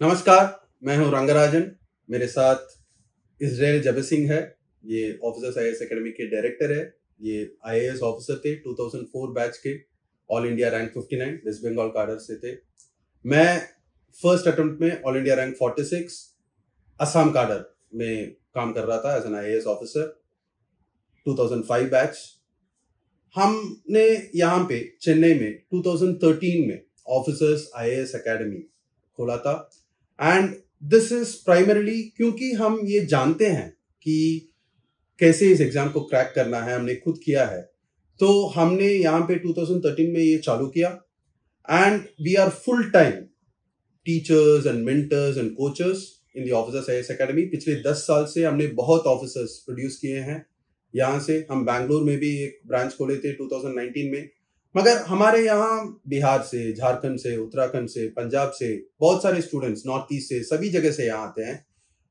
नमस्कार, मैं हूँ रंगराजन। मेरे साथ इसराइल जब सिंह है। ये ऑफिसर्स आई एस अकेडमी के डायरेक्टर है। ये आई ऑफिसर थे 2004 बैच के, all India rank 59 West Bengal cadre से थे। मैं फ़र्स्ट अटेम्प्ट में all India rank 46 Assam cadre में काम कर रहा था as an I officer. 2005 batch. हमने यहाँ पे, चेन्नई में 2013 में ऑफिसर्स आईएएस एकेडमी खोला था। एंड दिस इज़ प्राइमरली क्योंकि हम ये जानते हैं कि कैसे इस एग्ज़ाम को क्रैक करना है, हमने खुद किया है। तो हमने यहाँ पे 2013 में ये चालू किया। And we are full time teachers and mentors and coachers in the officers I academy पिछले दस साल से हमने बहुत ऑफिसर्स प्रोड्यूस किए हैं। यहाँ से हम बैंगलोर में भी एक ब्रांच खोले थे 2019 में। मगर हमारे यहाँ बिहार से, झारखंड से, उत्तराखंड से, पंजाब से बहुत सारे स्टूडेंट्स नॉर्थ ईस्ट से सभी जगह से यहाँ आते हैं।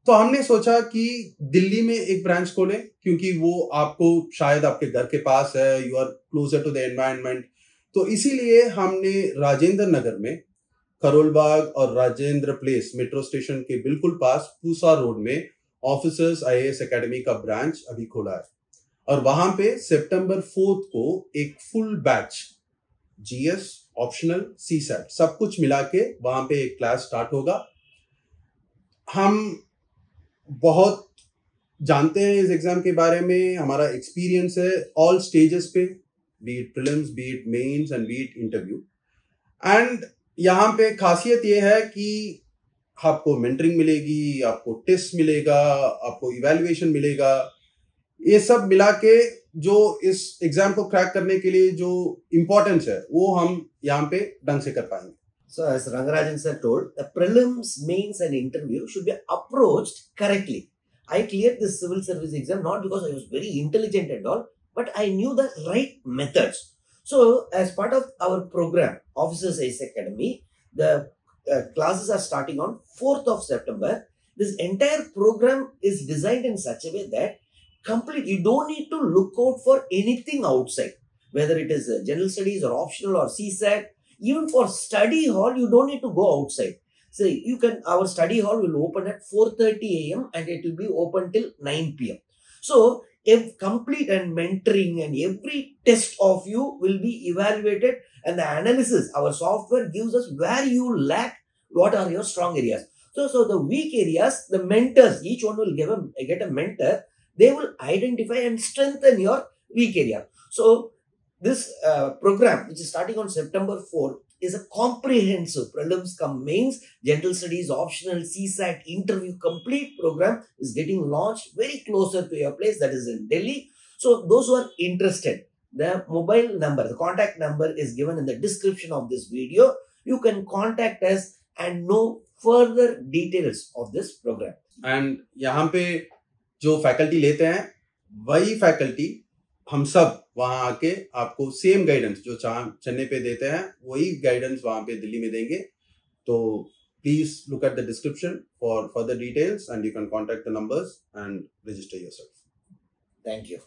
तो हमने सोचा कि दिल्ली में एक ब्रांच खोले, क्योंकि वो आपको शायद आपके घर के पास है you are closer to the environment तो इसीलिए हमने राजेंद्र नगर में, करोलबाग और राजेंद्र प्लेस मेट्रो स्टेशन के बिल्कुल पास पूसा रोड में ऑफिसर्स आईएएस एकेडमी का ब्रांच अभी खोला है। और वहाँ पे सितंबर फोर्थ को एक full batch, GS, optional CSAT सब कुछ मिला के वहाँ पे एक क्लास स्टार्ट होगा। हम बहुत जानते हैं इस एग्ज़ाम के बारे में, हमारा एक्सपीरियंस है ऑल स्टेजेस पे beat prelims beat mains and beat interview and यहाँ पे खासियत ये है कि आपको मेंटरिंग मिलेगी, आपको टेस्ट मिलेगा, आपको इवेल्युएशन मिलेगा। ये सब मिला के जो इस एग्ज़ाम को क्रैक करने के लिए जो इम्पोर्टेंस है वो हम यहाँ पे ढंग से कर पाएँगे So as Rangarajan sir told, the prelims, mains and interview should be approached correctly. I cleared this civil service exam not because I was very intelligent and all, but I knew the right methods. So as part of our program, Officers Ace Academy, the uh, classes are starting on 4th of September. This entire program is designed in such a way that complete. You don't need to look out for anything outside, whether it is uh, general studies or optional or CSAT. Even for study hall, you don't need to go outside. So you can, our study hall will open at 4.30 a.m. and it will be open till 9 p.m. So if complete and mentoring and every test of you will be evaluated and the analysis, our software gives us where you lack, what are your strong areas. So, so the weak areas, the mentors, each one will give a, get a mentor they will identify and strengthen your weak area. So this uh, program, which is starting on September 4th, is a comprehensive prelims come mains, general studies, optional CSAT interview complete program is getting launched very closer to your place that is in Delhi. So those who are interested, the mobile number, the contact number is given in the description of this video. You can contact us and know further details of this program. And यहाँ पे जो faculty लेते हैं, वही faculty हम सब वहाँ आके आपको सेम गाइडेंस जो चेन्नई पे देते हैं, वही गाइडेंस वहाँ पे दिल्ली में देंगे। तो please look at the description for further details and you can contact the numbers and register yourself thank you